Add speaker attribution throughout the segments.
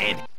Speaker 1: And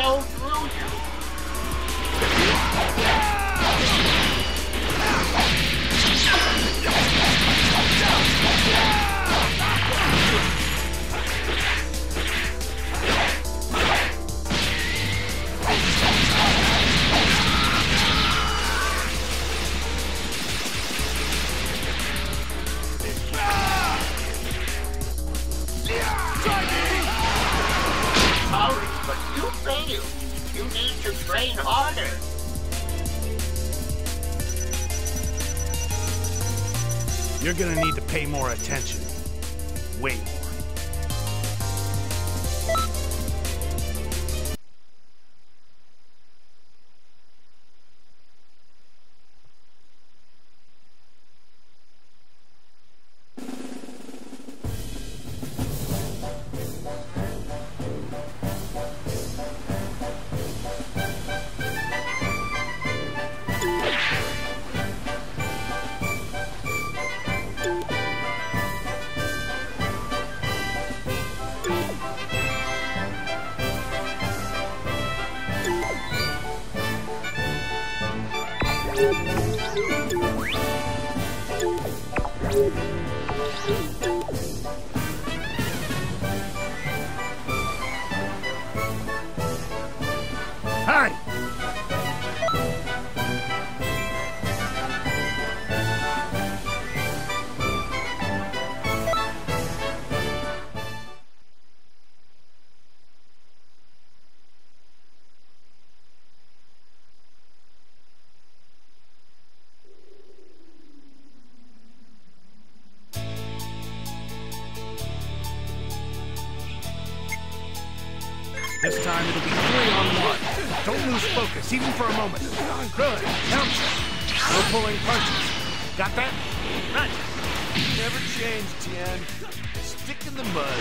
Speaker 1: flow through you. Train harder.
Speaker 2: You're gonna need to pay more attention. Way more. Hi! This time it'll be three on one. Don't lose focus, even for a moment. Good. It. No pulling punches. Got that? Right.
Speaker 3: Never change, Tien. Stick in the mud.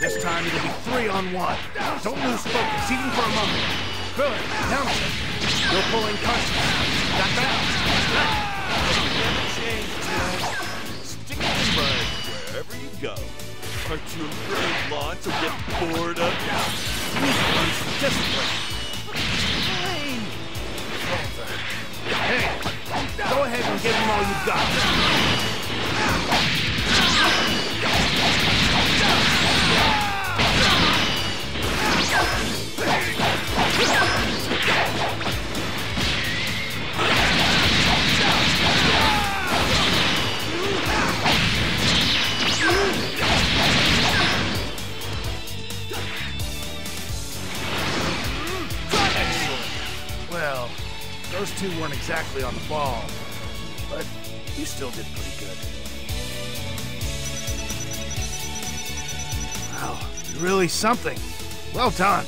Speaker 2: This time it'll be three on one. Don't lose focus, even for a moment. Good. Bounce it. No pulling punches. Got that?
Speaker 3: Never change. Stick in the mud wherever you go. Aren't you afraid Launch will get bored of you?
Speaker 2: Discipline.
Speaker 3: Fine.
Speaker 2: Hey, go ahead and give him all you got. Exactly on the ball, but you still did pretty good. Wow, really something. Well done.